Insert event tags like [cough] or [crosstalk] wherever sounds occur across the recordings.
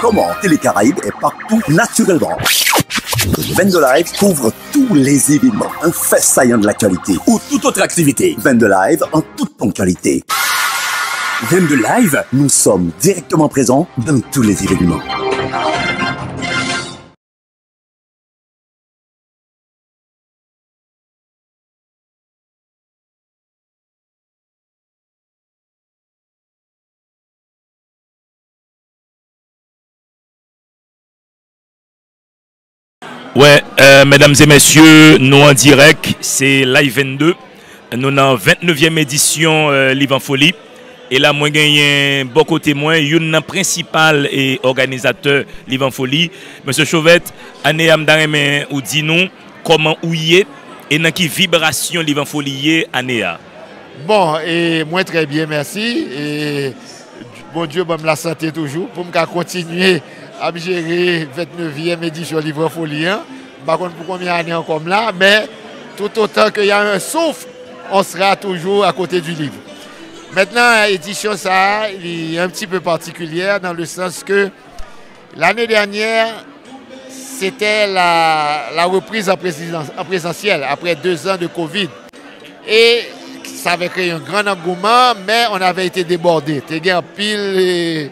Comment, Télé Caraïbes est partout naturellement. 22 Live couvre tous les événements, un fait saillant de l'actualité ou toute autre activité. 22 Live en toute ponctualité. 22 Live, nous sommes directement présents dans tous les événements. Ouais, euh, mesdames et messieurs, nous en direct, c'est Live 22. Nous sommes en 29e édition euh, Live en Folie. Et là, moi, j'ai un bon témoin, un principal et organisateur Live en Folie. Monsieur Chauvette, année amdareme ou dit nous comment ou y est et dans quelle vibration Live en Folie année Bon, et moi très bien, merci. Et bon Dieu, bon, la santé toujours pour me continuer gérer 29e édition Livre Folie. Hein. Par contre, pour combien d'années encore là, mais tout autant qu'il y a un souffle, on sera toujours à côté du livre. Maintenant, l'édition, ça, est un petit peu particulière dans le sens que l'année dernière, c'était la, reprise en, en, présentiel après deux ans de Covid. Et ça avait créé un grand engouement, mais on avait été débordé. Un pile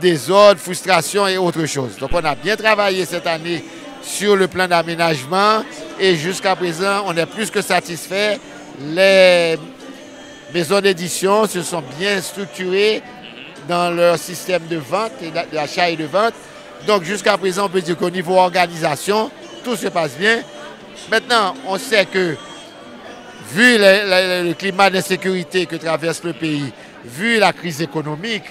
désordre, frustration et autre chose. Donc on a bien travaillé cette année sur le plan d'aménagement et jusqu'à présent, on est plus que satisfait. Les maisons d'édition se sont bien structurées dans leur système de vente, d'achat et de vente. Donc jusqu'à présent, on peut dire qu'au niveau organisation, tout se passe bien. Maintenant, on sait que vu le climat d'insécurité que traverse le pays, vu la crise économique,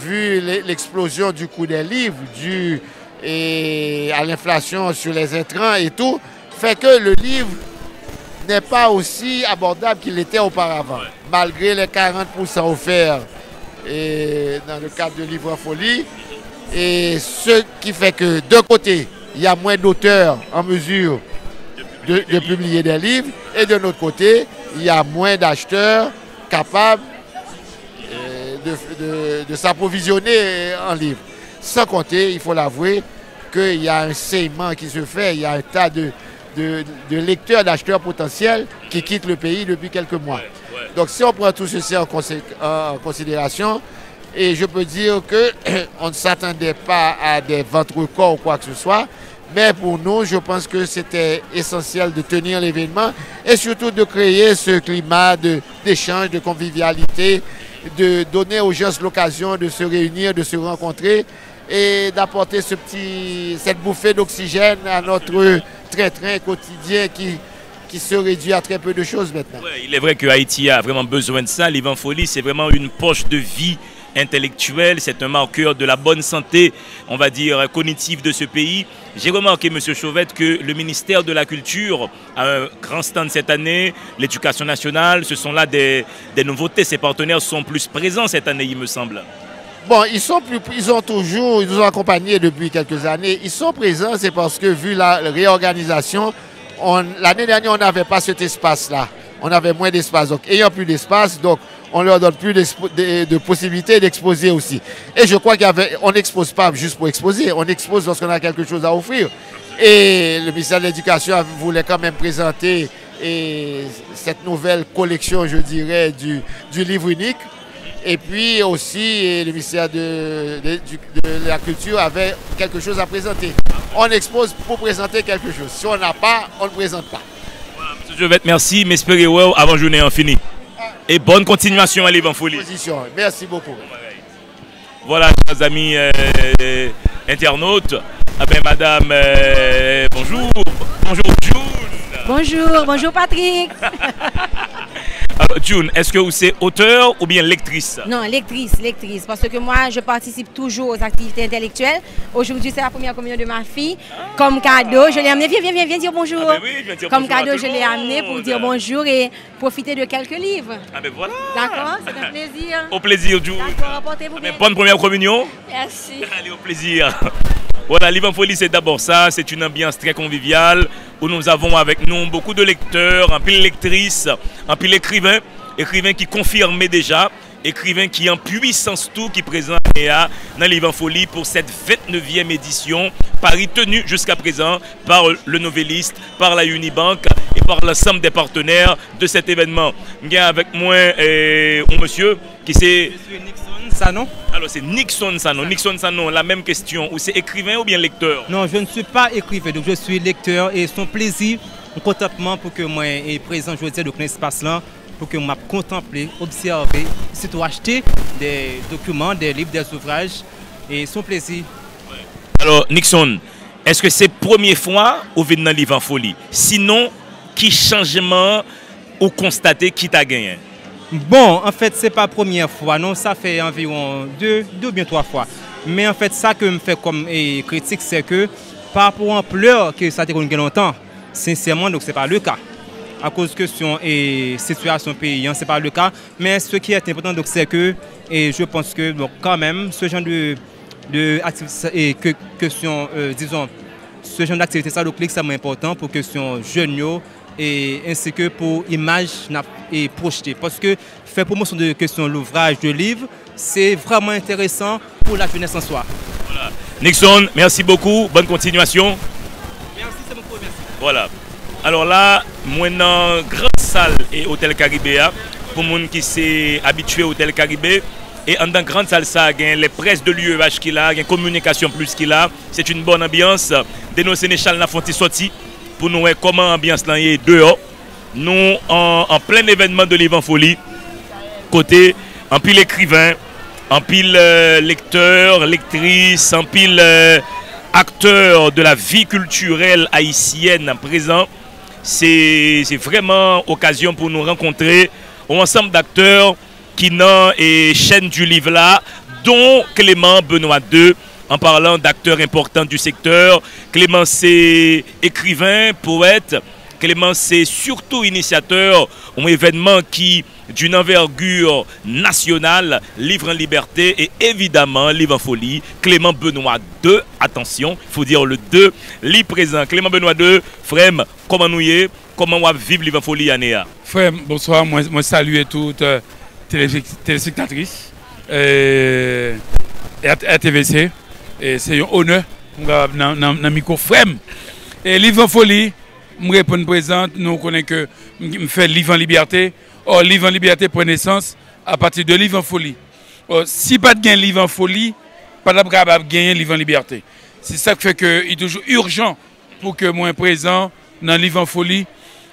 vu l'explosion du coût des livres, dû à l'inflation sur les intrants et tout, fait que le livre n'est pas aussi abordable qu'il était auparavant, malgré les 40% offerts dans le cadre de Livre Folie. Et ce qui fait que d'un côté, il y a moins d'auteurs en mesure de, publier des livres, et de l'autre côté, il y a moins d'acheteurs capables de, s'approvisionner en livres. Sans compter, il faut l'avouer, qu'il y a un saignement qui se fait, il y a un tas de, lecteurs, d'acheteurs potentiels qui quittent le pays depuis quelques mois. Donc si on prend tout ceci en, considération, et je peux dire qu'on [clears throat] ne s'attendait pas à des ventes records ou quoi que ce soit, mais pour nous, je pense que c'était essentiel de tenir l'événement et surtout de créer ce climat d'échange, de convivialité de donner aux gens l'occasion de se réunir, de se rencontrer et d'apporter cette bouffée d'oxygène à notre train-train quotidien qui, qui se réduit à très peu de choses maintenant. il est vrai que Haïti a vraiment besoin de ça. L'Ivan Folie, c'est vraiment une poche de vie intellectuelle, c'est un marqueur de la bonne santé, on va dire, cognitive de ce pays. J'ai remarqué, M. Chauvette, que le ministère de la Culture a un grand stand cette année, l'éducation nationale, ce sont là des, nouveautés. Ses partenaires sont plus présents cette année, il me semble. Bon, ils sont plus, ils ont toujours, ils nous ont accompagnés depuis quelques années. Ils sont présents, c'est parce que vu la réorganisation, l'année dernière, on n'avait pas cet espace-là. On avait moins d'espace. Donc, ayant plus d'espace, donc on leur donne plus de, possibilités d'exposer aussi. Et je crois qu'on n'expose pas juste pour exposer, on expose lorsqu'on a quelque chose à offrir. Et le ministère de l'Éducation voulait quand même présenter cette nouvelle collection, je dirais, du, livre unique. Et puis aussi, le ministère de, la Culture avait quelque chose à présenter. On expose pour présenter quelque chose. Si on n'a pas, on ne présente pas. Je vais te merci, mais espérez avant journée en fini. Et bonne continuation à l'Évan Folie. Merci beaucoup. Voilà, chers amis euh, internautes. Ah ben, madame, euh, bonjour. Bonjour, June. Bonjour, bonjour, Patrick. [laughs] Alors, June, est-ce que vous êtes auteur ou bien lectrice? Non, lectrice, lectrice. Parce que moi, je participe toujours aux activités intellectuelles. Aujourd'hui, c'est la première communion de ma fille. Comme cadeau, je l'ai amené. Viens, viens, viens, viens dire bonjour. Ah ben oui, viens dire Comme cadeau, je l'ai amené pour dire bonjour et profiter de quelques livres. Ah ben voilà. D'accord, c'est un plaisir. Au plaisir, June. D'accord, portez-vous ah ben, Bonne première communion. Merci. Allez, au plaisir. Voilà, l'Ivan Folie, c'est d'abord ça. C'est une ambiance très conviviale où nous avons avec nous beaucoup de lecteurs, un pile lectrices, un pile écrivains, écrivains qui confirmaient déjà écrivain qui en puissance tout, qui présente à dans livre en folie pour cette 29e édition. Paris tenu jusqu'à présent par le Noveliste, par la Unibank et par l'ensemble des partenaires de cet événement. Il y a avec moi euh, un monsieur qui c'est... Nixon Sanon. Alors c'est Nixon Sanon. Nixon Sanon, la même question. Ou c'est écrivain ou bien lecteur? Non, je ne suis pas écrivain, donc je suis lecteur et son plaisir, mon contentement pour que moi et présent, dire, dans l'espace-là, pour que je contemple, observer, surtout acheter des documents, des livres, des ouvrages et son plaisir. Alors Nixon, est-ce que c'est la première fois ou venez dans livre en folie? Sinon, qui changement ou constater qui t'a gagné? Bon, en fait, c'est pas la première fois, non, ça fait environ deux, deux ou bien trois fois. Mais en fait, ça que me fait comme critique, c'est que par rapport à l'ampleur que ça a été longtemps, sincèrement, donc c'est pas le cas à cause de question et situation pays, ce n'est pas le cas. Mais ce qui est important, c'est que, et je pense que quand même, ce genre de, de et que, question, euh, disons, ce genre d'activité, ça, le clic, c'est important pour question jeunes et ainsi que pour image et projeter. Parce que faire promotion de question l'ouvrage, de livre, c'est vraiment intéressant pour la jeunesse en soi. Voilà. Nixon, merci beaucoup. Bonne continuation. Merci, c'est beaucoup. Merci. Voilà. Alors là, moi dans grande salle et hôtel Caribéa pour les gens qui sont habitués au hôtel Caribé et en dans grande salle ça il y a les presses de l'UEH qui a, il y a communication plus qu'il a. C'est une bonne ambiance. De nos sénéchals n'a font sorti pour nous voir comment l'ambiance est dehors. Nous en, plein événement de l'Ivan Folie côté en pile écrivain, en pile euh, lecteur, lectrice, en pile euh, acteur de la vie culturelle haïtienne présent c'est vraiment occasion pour nous rencontrer un ensemble d'acteurs qui n'ont et chaîne du livre là, dont Clément Benoît II, en parlant d'acteurs importants du secteur. Clément, c'est écrivain, poète. Clément, c'est surtout initiateur d'un événement qui, d'une envergure nationale, livre en liberté et évidemment livre en folie. Clément Benoît II, attention, il faut dire le 2, lit présent. Clément Benoît II, frère, comment nous y est, comment on vivre livre en folie Anéa? Frère, bonsoir, moi, moi salue toutes euh, téléspectatrices euh, RTVC. E se yon one mga nan, nan, nan mikou frem. E livan foli, m repon prezant, nou konen ke m fè livan liberté. Or, livan liberté prenesans a pati de livan foli. Or, si pat gen livan foli, pat ap grab ap genyen livan liberté. Se sa k fè ke y toujou urjan pou ke mwen prezant nan livan foli.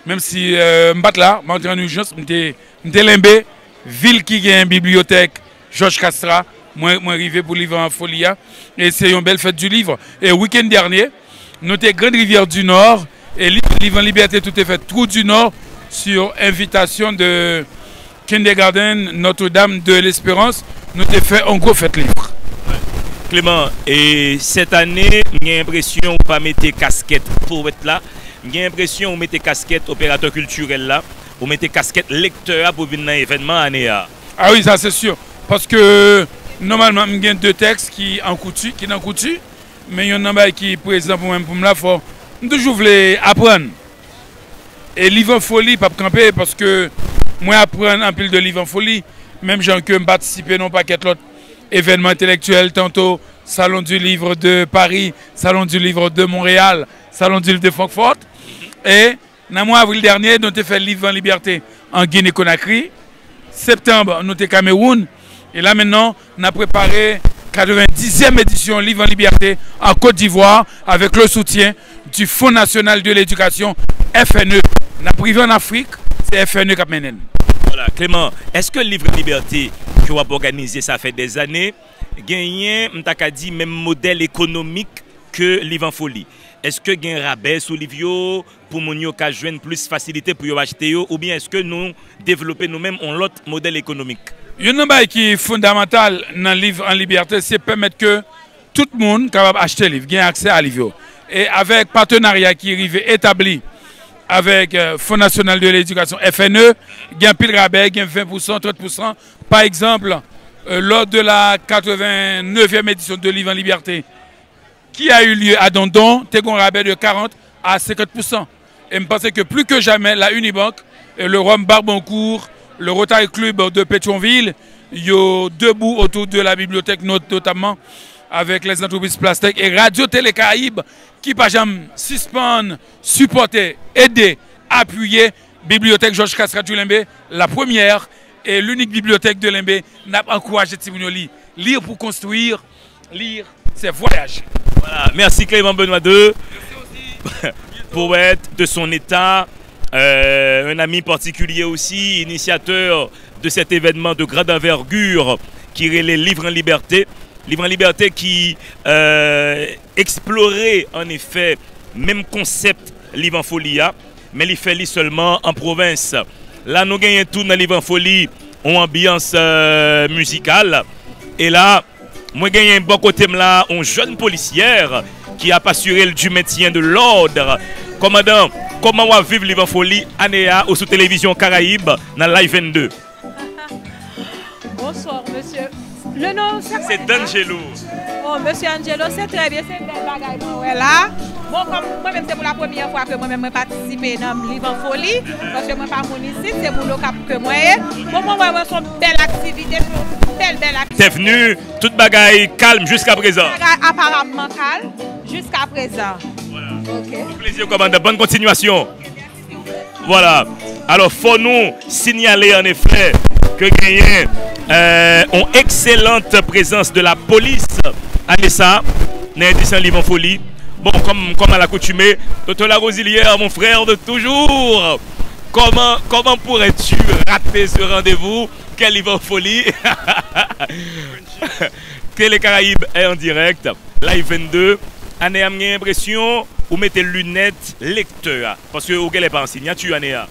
Mem si euh, m bat la, m antre an urjans, m te lembe, vil ki gen bibliotek George Castra, moi, je suis arrivé pour livre en folie. Et c'est une belle fête du livre. Et le week-end dernier, nous sommes Grande Rivière du Nord, et Livre en Liberté, tout est fait. Trou du Nord, sur invitation de Kindergarten Notre-Dame de l'Espérance, nous avons fait un gros fête livre. Clément, et cette année, j'ai l'impression de pas mettre casquette pour être là. J'ai l'impression de mettre casquette opérateur culturel là, ou mettre casquette lecteur pour venir dans l'événement année. Ah oui, ça c'est sûr. Parce que normalement, j'ai deux textes qui en coutu, qui en coutu, mais il y en a qui, par exemple, pour, pour me la toujours apprendre. Et livre en folie, pas camper, parce que moi, apprendre un pile de livre en folie, même j'ai que participer non pas qu'être l'autre événement intellectuel, tantôt Salon du livre de Paris, Salon du livre de Montréal, Salon du livre de Francfort. Et dans le mois avril dernier, nous avons fait livre en liberté en Guinée-Conakry. Septembre, nous avons Cameroun. Et là maintenant, on a préparé 90e édition Livre en Liberté en Côte d'Ivoire avec le soutien du Fonds national de l'éducation FNE. La privé en Afrique, c'est FNE qui mené. Voilà, Clément, est-ce que Livre en Liberté que vous avez organisé, ça fait des années, gagne, dit, même modèle économique que Livre en Folie est-ce que y a un rabais sur livre pour que joindre plus facilité pour acheter ou bien est-ce que nous développer nous-mêmes un autre modèle économique? Il y a un qui est fondamental dans le livre en liberté, c'est permettre que tout le monde capable acheter le livre, ait accès à livre. Et avec partenariat qui est établi avec le euh, Fonds national de l'éducation FNE, un pile rabais, a 20%, 30%. Par exemple, euh, lors de la 89e édition de Livre en Liberté, qui a eu lieu à Dondon, tu un rabais de 40 à 50%. Et je pense que plus que jamais, la Unibank, le Rome Barboncourt, le Rotary Club de Pétionville, yo debout autour de la bibliothèque, notamment avec les entreprises plastiques et Radio Télé Caraïbes qui pas jamais suspendre, supporter, aider, appuyer Bibliothèque Georges Castrat Limbe, la première et l'unique bibliothèque de Limbe n'a encouragé Timounio lire. Lire pour construire, lire, c'est voyager. Voilà, merci Clément Benoît II, [laughs] poète de son état, euh, un ami particulier aussi, initiateur de cet événement de grande envergure qui est les Livres en Liberté. Livre en Liberté qui euh, explorait en effet même concept Livre en Folia, mais il fait seulement en province. Là, nous gagnons tout dans Livre en Folie, en ambiance euh, musicale. Et là, moi, j'ai un bon côté là, une jeune policière qui a assuré du maintien de l'ordre. Commandant, comment on va vivre Livre en Folie, Anéa, ou sous télévision Caraïbe, dans Live 22 [laughs] Bonsoir, monsieur. Le nom, c'est D'Angelo. Bon, monsieur Angelo, c'est très bien, c'est une belle bagaille. Bon, comme moi-même, c'est pour la première fois que moi-même je participe dans le livre en folie, parce que moi, pas mon ici, c'est pour le cap que moi. Bon, moi, moi, c'est une belle activité, une belle, belle activité. T'es venu, toute bagaille calme jusqu'à présent. Apparemment calme jusqu'à présent. Voilà. Ok. plaisir, commandant. Bonne continuation. Voilà. Alors, faut nous signaler en effet que gagne euh, une excellente présence de la police Nessa, dans l'édition Livre en Folie. Bon, comme, à l'accoutumée, docteur La Rosilière, mon frère de toujours, comment, comment pourrais-tu rater ce rendez-vous? Quel livre en folie? [laughs] Télé Caraïbes est en direct, live 22. Anéa, j'ai l'impression, vous mettez lunettes lecteur. Parce que vous n'êtes pas en signature, Anéa.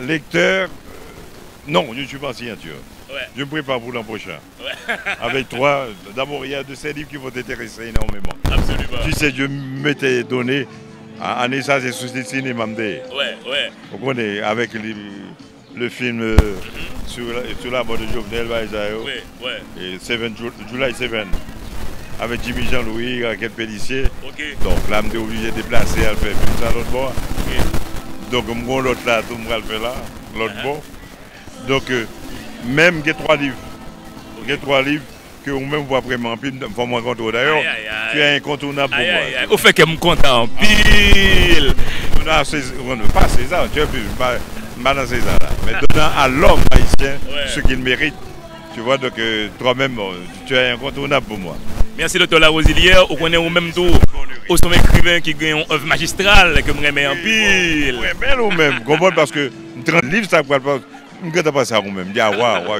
Lecteur, non, je ne suis pas en signature. Je me prépare pour l'an prochain. [laughs] Avec toi, d'abord, il y a de ces livres qui vont t'intéresser énormément. Absolument. Tu sais, je m'étais donné à ça, c'est sous le cinéma. Ouais, ouais. Vous connaissez, avec le film euh, sur, la, sur, la, mort de Jovenel Baïsayo. Ouais, ouais. Et Seven, July 7. Avec Jimmy Jean-Louis, Raquel Pellissier. Donc là, je suis obligé de déplacer à faire ça l'autre bord. Donc, moi, l'autre là, tout le monde fait là, l'autre uh-huh. bord. Donc, euh, même les trois livres. Les trois livres que vous-même voit vraiment pile, faut me rencontrer d'ailleurs. Tu es incontournable pour moi. Au fait que je suis content pile. Pas César, tu es plus, pas dans César là. Mais donnant à l'homme haïtien ce qu'il mérite. Tu vois, donc euh, toi-même, tu es incontournable pour moi. Merci, docteur Larosilière. On connaît au même tour. Au sommet écrivain qui gagne une œuvre magistrale que je remets en pile. Oui, mais nous-mêmes, [laughs] comprends parce que 30 livres, ça ne pas je ne pas ça vous-même.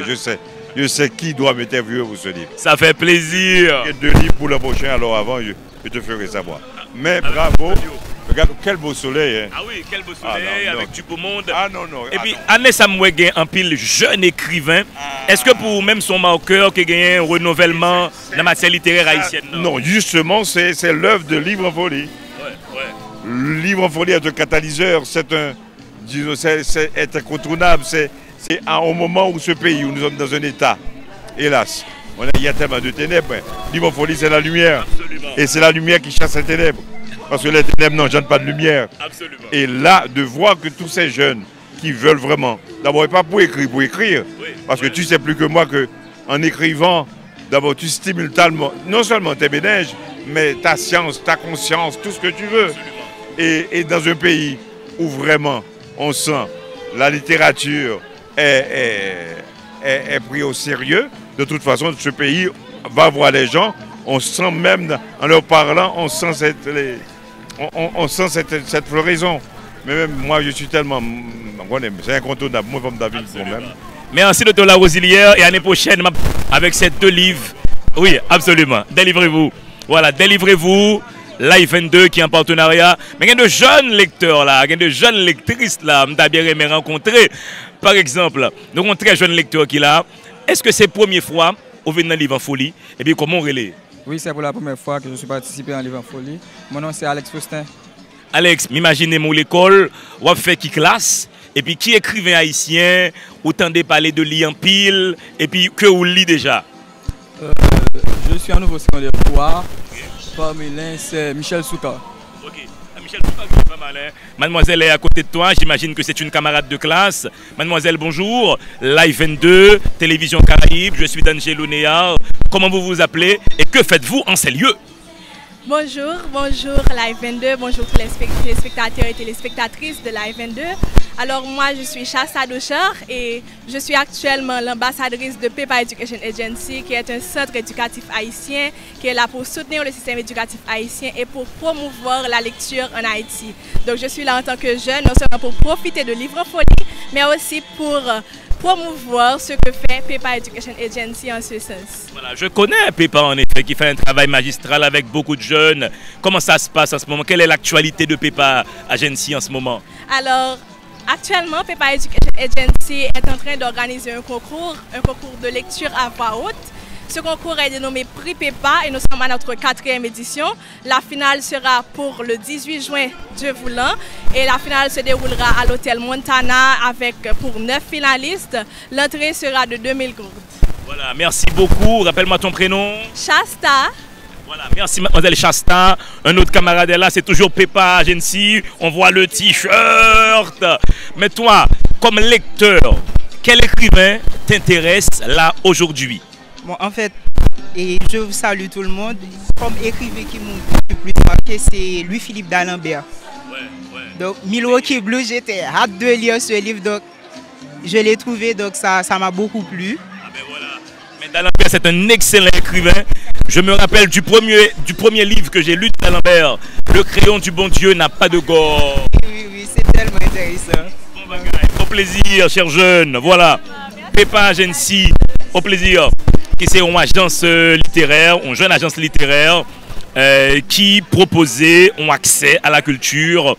je sais. Je sais qui doit m'interviewer pour ce livre. Ça fait plaisir. a deux livres pour le prochain, alors avant, je, te ferai savoir. Mais bravo. Regarde, quel beau soleil. Hein. Ah oui, quel beau ah soleil avec du beau monde. Ah non, non. Et puis, Anne Samoué un pile jeune écrivain. Est-ce que pour même son marqueur qui a un renouvellement dans la matière littéraire haïtienne Non, justement, c'est l'œuvre de Livre en folie. Ouais, ouais. Le livre en folie est un catalyseur, c'est un. Disons, c'est incontournable, c'est au moment où ce pays, où nous sommes dans un état, hélas, on a, il y a tellement de ténèbres. L'immofolie, c'est la lumière. Et c'est la lumière qui chasse les ténèbres. Parce que les ténèbres n'engendrent pas de lumière. Et là, de voir que tous ces jeunes qui veulent vraiment, d'abord, pas pour écrire, pour écrire. parce que tu sais plus que moi qu'en écrivant, d'abord, tu stimules tellement, non seulement tes ménages, mais ta science, ta conscience, tout ce que tu veux. Et, et dans un pays où vraiment on sent la littérature, est, pris au sérieux. De toute façon, ce pays va voir les gens. On sent même, en leur parlant, on sent cette, on, sent cette, floraison. Mais même moi, je suis tellement. C'est incontournable. Moi, comme David, même. Merci, de la Rosilière. Et l'année prochaine, avec ces deux livres. Oui, absolument. Délivrez-vous. Voilà, délivrez-vous. Live 22 qui est en partenariat. Mais il y a de jeunes lecteurs là, il y a de jeunes lectrices là, je bien aimé rencontrer. Par exemple, nous avons un très jeune lecteur qui est là. Est-ce que c'est la première fois au venir dans Livre en Folie? Et puis comment on relève Oui, c'est pour la première fois que je suis participé en Livre en Folie. Mon nom c'est Alex Faustin. Alex, m'imaginez mon l'école, on fait qui classe et puis qui écrivain haïtien, ou tendez parler de en pile, et puis que vous lit déjà? Euh, Je suis en nouveau secondaire 3. Parmi l'un, c'est Michel Souka. Michel, pas mal. Hein. Mademoiselle est à côté de toi, j'imagine que c'est une camarade de classe. Mademoiselle, bonjour. Live 22, Télévision Caraïbe, je suis d'Angelo Néa. Comment vous vous appelez et que faites-vous en ces lieux? Bonjour, bonjour Live 22, bonjour tous les téléspectateurs et téléspectatrices de Live 22. Alors moi je suis Chassa Doucher et je suis actuellement l'ambassadrice de PEPA Education Agency qui est un centre éducatif haïtien qui est là pour soutenir le système éducatif haïtien et pour promouvoir la lecture en Haïti. Donc je suis là en tant que jeune, non seulement pour profiter de livres mais aussi pour promouvoir ce que fait PEPA Education Agency en ce sens. Voilà, je connais PEPA en effet, qui fait un travail magistral avec beaucoup de jeunes. Comment ça se passe en ce moment? Quelle est l'actualité de PEPA Agency en ce moment? Alors, actuellement, PEPA Education Agency est en train d'organiser un concours, un concours de lecture à voix haute ce concours est dénommé Prix PEPA et nous sommes à notre quatrième édition. La finale sera pour le 18 juin, Dieu voulant. Et la finale se déroulera à l'hôtel Montana avec pour neuf finalistes. L'entrée sera de 2000 gourdes. Voilà, merci beaucoup. Rappelle-moi ton prénom. Shasta. Voilà, merci mademoiselle Shasta. Un autre camarade est là, c'est toujours Pepa Agency. On voit le t-shirt. Mais toi, comme lecteur, quel écrivain t'intéresse là aujourd'hui? Bon, en fait, et je vous salue tout le monde. Comme écrivain qui m'a le plus marqué, c'est Louis-Philippe d'Alembert. Ouais, ouais. Donc, Milwaukee Blue, j'étais hâte de lire ce livre. Donc, je l'ai trouvé, donc ça ça m'a beaucoup plu. Ah ben voilà. Mais d'Alembert, c'est un excellent écrivain. Je me rappelle du premier, du premier livre que j'ai lu d'Alembert. Le crayon du bon Dieu n'a pas de gore. Oui, oui, c'est tellement intéressant. Bon bagage. Au plaisir, chers jeunes. Voilà. Pépa Agency. Au plaisir c'est une agence euh, littéraire, une jeune agence littéraire euh, qui proposait un accès à la culture,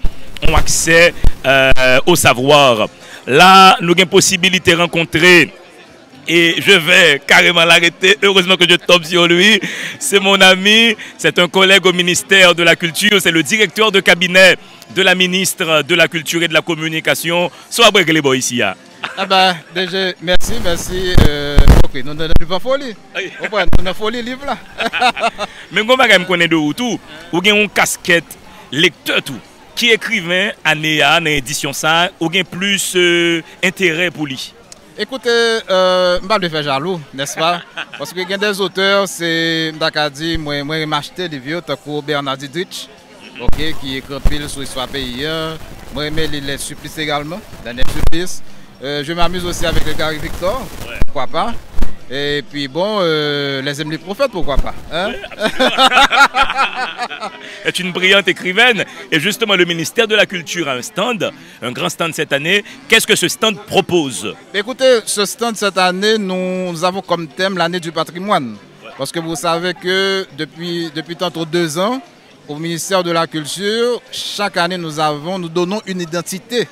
un accès euh, au savoir. Là, nous avons une possibilité de rencontrer et je vais carrément l'arrêter. Heureusement que je tombe sur lui. C'est mon ami, c'est un collègue au ministère de la Culture, c'est le directeur de cabinet de la ministre de la Culture et de la Communication. Soit les ici. Hein. Ah ben, déjà, merci, merci. apre, nou nan liv a foli. Opan, nou nan foli liv la. Men kon bagay m konen de ou tou, ou gen yon kasket lekteur tou, ki ekriven ane a nan edisyon sa, ou gen plus entere pou li. Ekoute, euh, m pa ble fe jalou, nespa? Paske gen des oteur, se m da ka di, mwen remachete li vyo, tako Bernardi Dritch, ok, ki ekropil sou iswa peyi ya, mwen reme li le suplis egalman, dan le suplis, Euh, je m'amuse aussi avec le Gary Victor, pourquoi pas. Et puis bon, euh, les les prophètes, pourquoi pas. Hein? [laughs] est une brillante écrivaine. Et justement, le ministère de la Culture a un stand, un grand stand cette année. Qu'est-ce que ce stand propose? Écoutez, ce stand cette année, nous avons comme thème l'année du patrimoine. Parce que vous savez que depuis, depuis tantôt deux ans, au ministère de la Culture, chaque année, nous avons, nous donnons une identité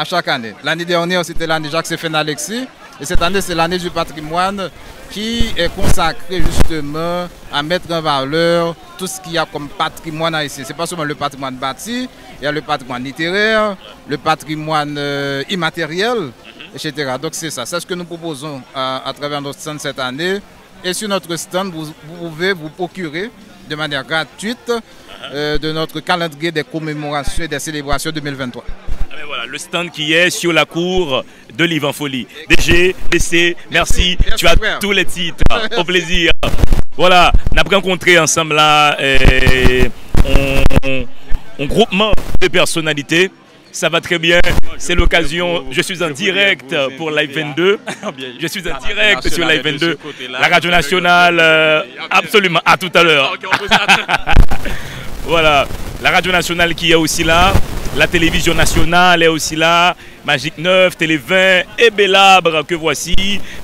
à chaque année. L'année dernière, c'était l'année Jacques-Séphine Alexis. Et cette année, c'est l'année du patrimoine qui est consacrée justement à mettre en valeur tout ce qu'il y a comme patrimoine ici. Ce n'est pas seulement le patrimoine bâti, il y a le patrimoine littéraire, le patrimoine euh, immatériel, etc. Donc c'est ça, c'est ce que nous proposons à, travers notre stand cette année. Et sur notre stand, vous, pouvez vous procurer de manière gratuite euh, de notre calendrier des commémorations et des célébrations 2023 voilà, le stand qui est sur la cour de l'Ivan Folie. DG, DC, merci. Tu as tous les titres. Au plaisir. Voilà, on a rencontré ensemble là un groupement de personnalités. Ça va très bien. C'est l'occasion. Je suis en direct pour Live 22. [laughs] Je suis en direct sur Live 22. La radio nationale, euh, absolument. À tout à l'heure. [laughs] Voilà, la radio nationale qui est aussi là. La télévision nationale est aussi là. Magique 9, Télé 20 et Bellabre que voici.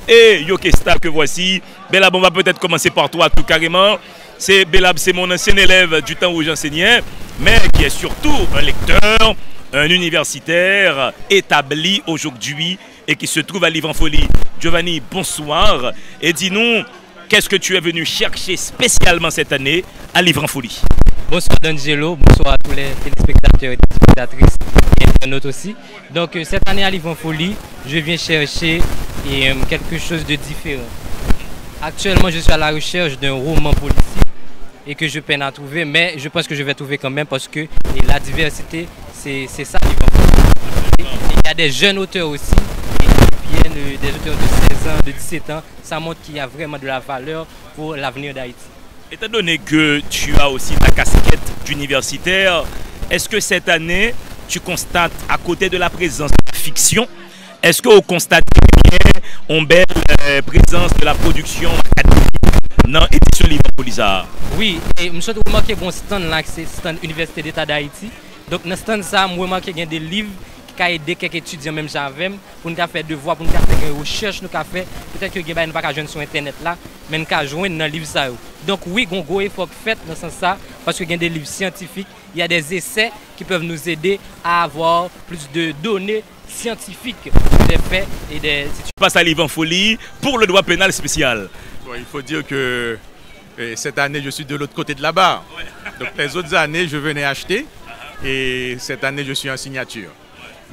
Et Yokesta que voici. Bellabre, on va peut-être commencer par toi tout carrément. C'est Bellabre, c'est mon ancien élève du temps où j'enseignais, mais qui est surtout un lecteur, un universitaire établi aujourd'hui et qui se trouve à Livre en Folie. Giovanni, bonsoir. Et dis-nous, qu'est-ce que tu es venu chercher spécialement cette année à Livre en Folie? Bonsoir D'Angelo, bonsoir à tous les téléspectateurs et téléspectatrices et internautes aussi. Donc euh, cette année à Livre en Folie, je viens chercher euh, quelque chose de différent. Actuellement, je suis à la recherche d'un roman policier et que je peine à trouver, mais je pense que je vais trouver quand même parce que la diversité, c'est ça Livre en folie. Il y a des jeunes auteurs aussi, viennent des auteurs de 16 ans, de 17 ans. Ça montre qu'il y a vraiment de la valeur pour l'avenir d'Haïti. étant donné que tu as aussi ta casquette d'universitaire, est-ce que cette année, tu constates, à côté de la présence de la fiction, est-ce que vous constatez une belle euh, présence de la production dans l'édition livre Polizard Oui, et je souhaite remarque bon stand là, c'est stand Université d'État d'Haïti. Donc, dans ce stand, ça, je remarque qu'il y a des livres aidé quelques étudiants même j'avais pour nous faire devoirs, pour nous faire des recherches nous fait. Peut-être que nous pas jouer sur internet là, mais nous jouer dans le livre ça. Donc oui, il y a un gros effort fait dans ce sens ça parce qu'il y a des livres scientifiques, il y a des essais qui peuvent nous aider à avoir plus de données scientifiques des faits et des... Si tu passes à livre en folie pour le droit pénal spécial. il faut dire que euh, cette année, je suis de l'autre côté de la barre. Donc les autres années, je venais acheter et cette année, je suis en signature.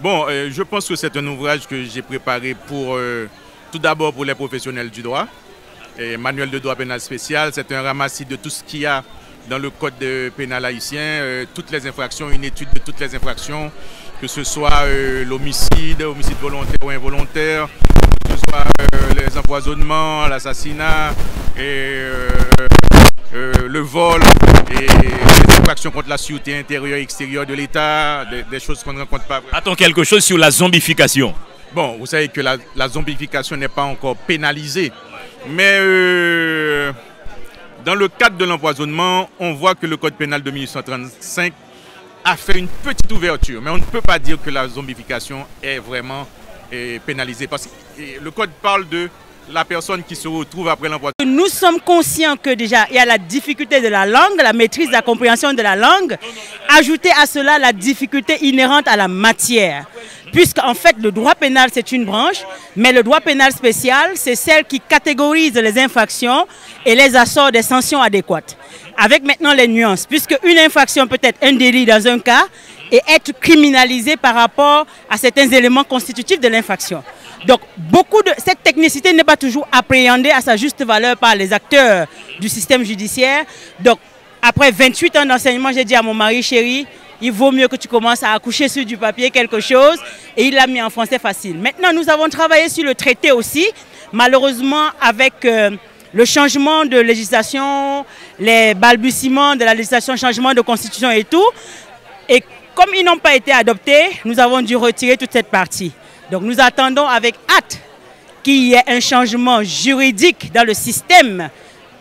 Bon, euh, je pense que c'est un ouvrage que j'ai préparé pour euh, tout d'abord pour les professionnels du droit. Et manuel de droit pénal spécial, c'est un ramassis de tout ce qu'il y a dans le code pénal haïtien, toutes les infractions, une étude de toutes les infractions, que ce soit l'homicide, homicide volontaire ou involontaire, que ce soit les empoisonnements, l'assassinat, et euh, le vol et les infractions contre la sûreté intérieure et extérieure de l'État, des, choses qu'on ne rencontre pas. Attends quelque chose sur la zombification. Bon, vous savez que la, zombification n'est pas encore pénalisée. Mais euh, dans le cadre de l'empoisonnement, on voit que le Code pénal de 1835 a fait une petite ouverture. Mais on ne peut pas dire que la zombification est vraiment euh, pénalisée. Parce que le Code parle de la personne qui se retrouve après l'emploi. Nous sommes conscients que déjà il y a la difficulté de la langue, la maîtrise, la compréhension de la langue. Ajouter à cela la difficulté inhérente à la matière. Puisqu'en fait le droit pénal c'est une branche, mais le droit pénal spécial c'est celle qui catégorise les infractions et les assort des sanctions adéquates. Avec maintenant les nuances, puisque une infraction peut être un délit dans un cas et être criminalisée par rapport à certains éléments constitutifs de l'infraction. Donc, beaucoup de cette technicité n'est pas toujours appréhendée à sa juste valeur par les acteurs du système judiciaire. Donc, après 28 ans d'enseignement, j'ai dit à mon mari, chéri, il vaut mieux que tu commences à accoucher sur du papier quelque chose. Et il l'a mis en français facile. Maintenant, nous avons travaillé sur le traité aussi. Malheureusement, avec euh, le changement de législation, les balbutiements de la législation, changement de constitution et tout. Et comme ils n'ont pas été adoptés, nous avons dû retirer toute cette partie. Donc nous attendons avec hâte qu'il y ait un changement juridique dans le système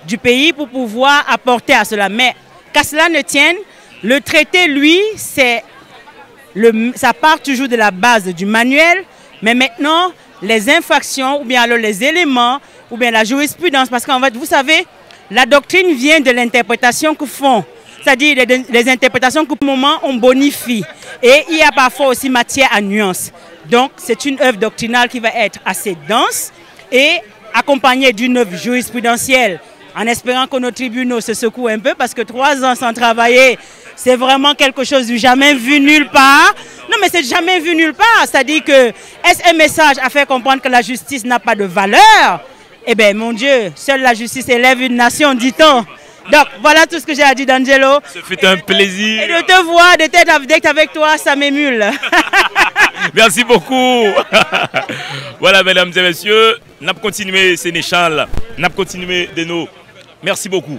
du pays pour pouvoir apporter à cela. Mais qu'à cela ne tienne, le traité, lui, ça part toujours de la base du manuel, mais maintenant, les infractions, ou bien alors les éléments, ou bien la jurisprudence, parce qu'en fait, vous savez, la doctrine vient de l'interprétation que font, c'est-à-dire les, les, interprétations qu'au moment on bonifie. Et il y a parfois aussi matière à nuance. Donc c'est une œuvre doctrinale qui va être assez dense et accompagnée d'une œuvre jurisprudentielle en espérant que nos tribunaux se secouent un peu parce que trois ans sans travailler, c'est vraiment quelque chose du jamais vu nulle part. Non, mais c'est jamais vu nulle part. C'est-à-dire que est-ce un message à faire comprendre que la justice n'a pas de valeur? Eh bien, mon Dieu, seule la justice élève une nation, dit-on. Donc, voilà tout ce que j'ai à dire, D'Angelo. Ce fut un plaisir. Et de te voir, d'être avec toi, ça m'émule. [laughs] Merci beaucoup. [laughs] voilà, mesdames et messieurs, n'a continué Sénéchal, n'a continué de nous. Merci beaucoup.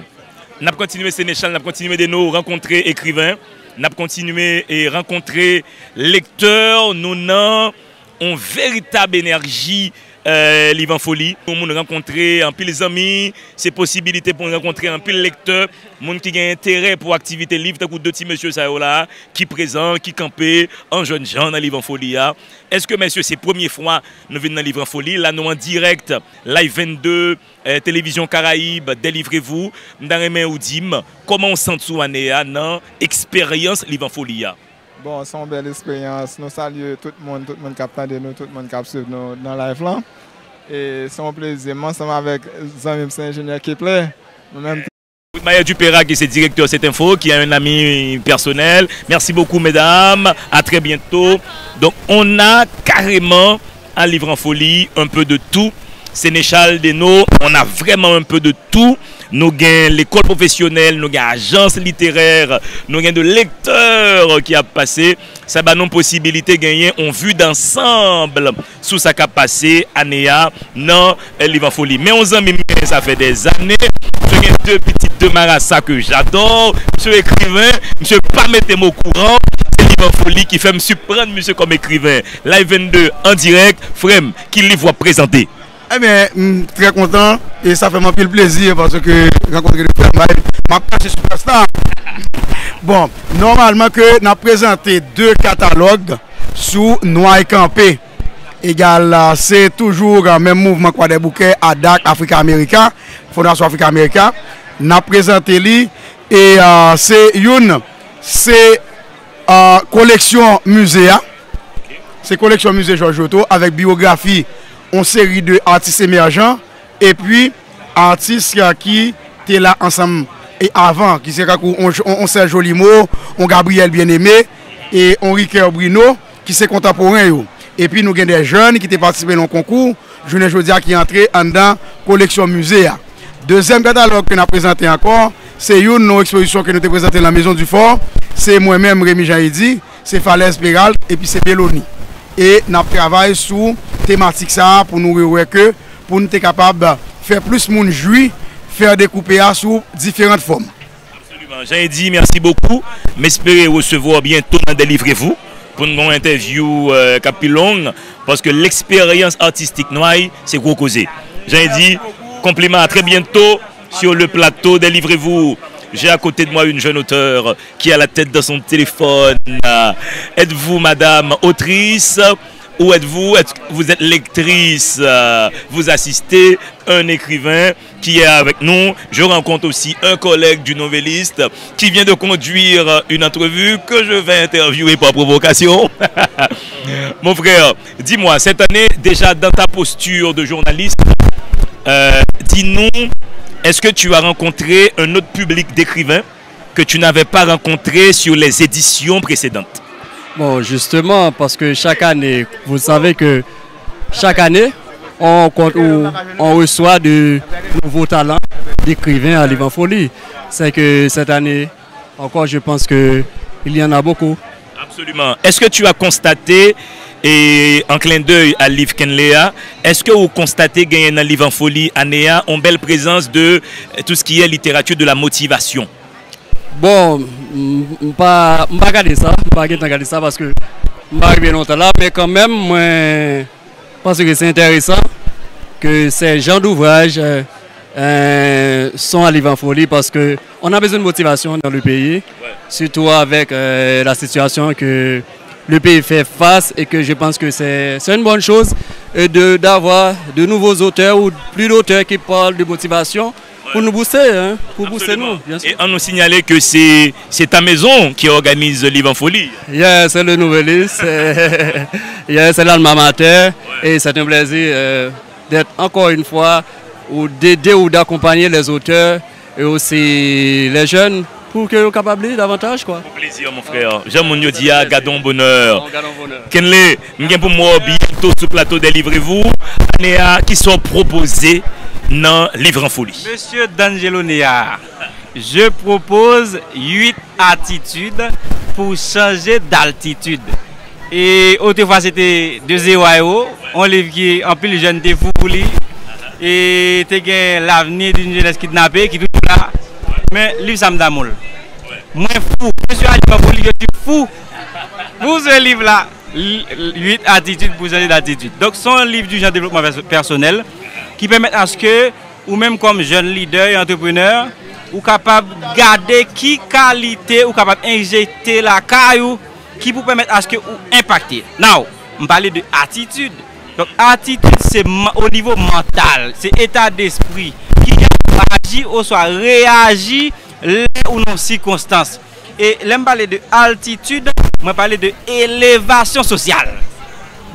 N'a continué Sénéchal, n'a continué de nous rencontrer écrivains, n'a continué et rencontrer lecteurs, nous avons une véritable énergie euh, livre en folie. Nous avons rencontré un pile amis, c'est possibilité pour rencontrer un pile lecteur, monde qui a intérêt pour activité livre, tant deux petits monsieur ça là, qui présent, qui en jeune gens dans livre en folie. Est-ce que messieurs, c'est la première fois nous venons dans livre en folie, là nous en direct, live 22, euh, télévision Caraïbe, délivrez-vous, dans ou dim, comment on sent sous année, dans expérience livre en folie. Bon, c'est une belle expérience. Nous saluons tout le monde, tout le monde qui a de nous, tout le monde qui a suivi nous dans la live. Et c'est un plaisir. Moi, ensemble avec Jean-Michel Saint-Ingénieur Kepler. Maya Dupéra qui est directeur de cette info, qui est un ami personnel. Merci beaucoup, mesdames. À très bientôt. Donc, on a carrément un livre en folie, un peu de tout. Sénéchal de nous, on a vraiment un peu de tout. Nous avons l'école professionnelle, nous avons l'agence littéraire, nous avons de lecteurs qui a passé. Ça va nous possibilité gagner en vue d'ensemble sous sa capacité Anéa dans livre folie. Mais on amis, ça fait des années. J'ai deux petites demarassa que j'adore. Monsieur écrivain, monsieur pas mettre au courant. C'est livre folie qui fait me prendre monsieur comme écrivain. Live 22 en direct, Frem, qui lui voit présenter. Eh bien, je très content et ça fait mon pile plaisir parce que rencontrer le frère m'a passé superstar. Bon, normalement que nous présenté deux catalogues sous Noir et Campé. Égal, c'est toujours le même mouvement quoi des bouquets, ADAC, Africa America, Fondation Africa America. Nous présenté lui et euh, c'est une, c'est euh, collection musée. C'est collection musée Georges Otto avec biographie on seri de artis emerjan, e pi artis ki te la ansam e avan, ki se kakou on, on, on Serge Olimo, on Gabriel Bien-Aimé, e on Riker Brino, ki se kontaporan yo. E pi nou gen de jen ki te patisipe nan konkou, jounen jodia ki entre an dan koleksyon musea. Dezem katalog ke na prezante ankon, se yon nou eksposisyon ke nou te prezante la Maison du Fort, se mwen men Rémi Jaidi, se Falès Peralt, e pi se Belloni. e nap travay sou tematik sa pou nou rewe ke pou nou te kapab fè plus moun jwi, fè dekoupe a sou diferent fòm. Absolument. J'en ai dit merci beaucoup. M'espérez recevoir bientôt dans Délivrez-vous pour une interview euh, capilong parce que l'expérience artistique noire, c'est gros causé. J'en ai dit compliment à très bientôt sur le plateau Délivrez-vous. J'ai à côté de moi une jeune auteure qui a la tête dans son téléphone. Êtes-vous, madame, autrice où êtes-vous Vous êtes lectrice, vous assistez un écrivain qui est avec nous. Je rencontre aussi un collègue du novelliste qui vient de conduire une entrevue que je vais interviewer par provocation. [laughs] Mon frère, dis-moi, cette année, déjà dans ta posture de journaliste, euh, dis-nous, est-ce que tu as rencontré un autre public d'écrivains que tu n'avais pas rencontré sur les éditions précédentes? Bon, justement, parce que chaque année, vous savez que chaque année, on, on reçoit de nouveaux talents d'écrivains à l'Ivan Folie. C'est que cette année, encore, je pense qu'il y en a beaucoup. Absolument. Est-ce que tu as constaté, et en clin d'œil à Liv Kenlea, est-ce que vous constatez qu'il y a dans l'Ivan Folie, Anéa, une belle présence de tout ce qui est littérature de la motivation? Bon, je ne vais pas regarder ça, je ne vais pas regarder ça parce que je vais arriver longtemps là, mais quand même, moi, parce que c'est intéressant que ces gens d'ouvrage euh, euh, sont à en folie parce qu'on a besoin de motivation dans le pays, surtout avec euh, la situation que le pays fait face et que je pense que c'est une bonne chose d'avoir de, nouveaux auteurs ou plus d'auteurs qui parlent de motivation pour nous booster, hein, pour booster nous. Et on nous signalait que c'est ta maison qui organise le livre en folie. Yeah, c'est le Nouvelliste, [laughs] yeah, c'est l'alma mater et c'est un plaisir euh, d'être encore une fois ou d'aider ou d'accompagner les auteurs et aussi les jeunes pour que vous capable davantage quoi. Pour plaisir mon frère. Jean Moniodia, Gadon Bonheur. Kenle, nous pour moi bientôt sur plateau délivrez-vous. Néa qui sont proposés dans Livre en folie. Monsieur D'Angelo Néa, je propose 8 attitudes pour changer d'altitude. Et autrefois c'était de 0 à 0. On livre qui en plus jeune de vous Et tu as l'avenir d'une jeunesse kidnappée qui tout là. Men, liv sa mda moul. Mwen fou. Mwen sou aji pa pou li yo di fou. Pou se liv la, 8 attitude pou se liv d'attitude. Dok son liv du jan developman personel ki pemet aske ou menm kom jen lider, entrepreneur, ou kapab gade ki kalite ou kapab injekte la kayou ki pou pemet aske ou impacte. Nou, m pale de attitude. Donc, attitude, c'est au niveau mental, c'est état d'esprit, aji ou swa reagi le ou non sikonstans. E lem pale de altitude, mwen pale de elevasyon sosyal.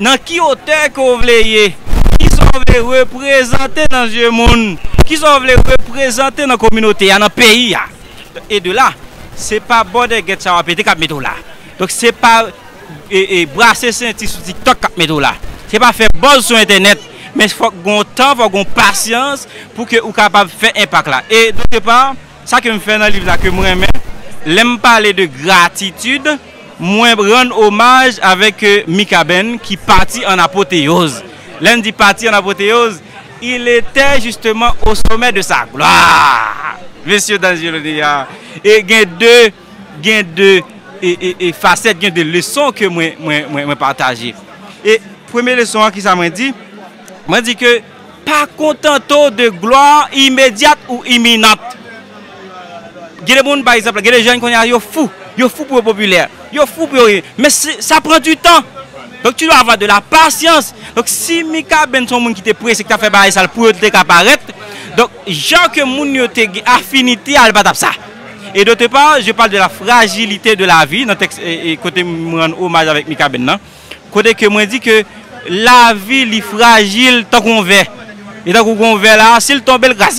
Nan ki ote kon vleye, ki son vle reprezenten nan zye moun, ki son vle reprezenten nan kominote ya, nan peyi ya. E de la, se pa bode get sa wapete kap meto la. Dok se pa e, e, brase senti sou TikTok kap meto la. Se pa fe boz sou internet. men fok goun tan, fok goun pasyans pou ke ou kapab fè impak la. E dote pa, sa ke m fè nan liv la ke mwen men, lem pale de gratitude, mwen ren omaj avèk euh, Mika Ben ki pati an apoteyoz. Lem di pati an apoteyoz, il etè justement au somè de sa gloa. Mèsyou Danjelo Deya. E gen de, gen de, e, e, e facet gen de leson ke mwen, mwen, mwen, mwen pataje. E premè leson an ki sa mwen di, Mwen di ke, pa kontanto de gloa imediat ou iminat. Gede moun, par exemple, gede jen kon ya, yo fou, yo fou pou yo popüler, yo fou pou yon... Men sa pren du tan. Donk tu do avan de la pasyans. Donk si Mika ben son moun ki te prese ki ta fe bare sal pou yo te kaparet, donk jan ke moun yo te afinite al batap sa. Et d'autre part, je parle de la fragilité de la vie, nan tekst kote moun an omaj avèk Mika ben nan, kote ke mwen di ke la vie est fragile tant qu'on veut. Et tant qu'on veut là, s'il tombe, le grâce.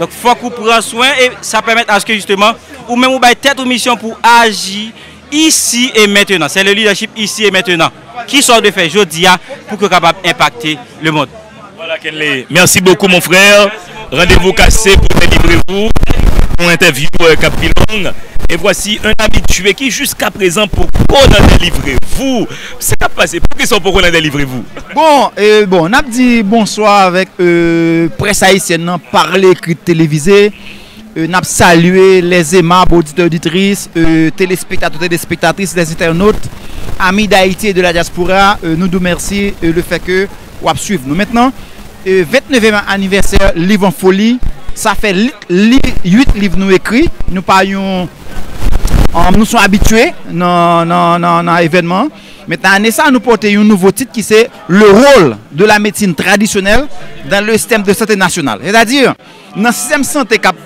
Donc il faut qu'on prenne soin et ça permet à ce que justement, ou même ou tête ou mission pour agir ici et maintenant. C'est le leadership ici et maintenant. Qui sort de faire jeudi pour que capable impacter le monde. Voilà, Kenley. Merci beaucoup, mon frère. Rendez-vous cassé pour délivrer-vous. Mon interview euh, Capilong. Et voici un habitué qui, jusqu'à présent, pourquoi on a délivré vous C'est pas passé. Pourquoi sont pourquoi on a délivré vous? Bon, bon, on a dit bonsoir avec euh, presse haïtienne, non, parler, écrit, télévisé. Euh, on salué les aimables auditeurs, auditrices, euh, téléspectateurs, téléspectatrices, les internautes, amis d'Haïti et de la diaspora. Nous nous remercions le fait que vous suivre nous. Maintenant, euh, 29e anniversaire Livre en Folie. sa fe 8 li, li, liv nou ekri, nou pa yon, an, nou son abitue nan, nan, nan, nan evenman. Metan ane sa nou pote yon nouvo tit ki se le rol de la medsine tradisyonel dan le sistem de sante nasyonal. E da dir, nan sistem sante kap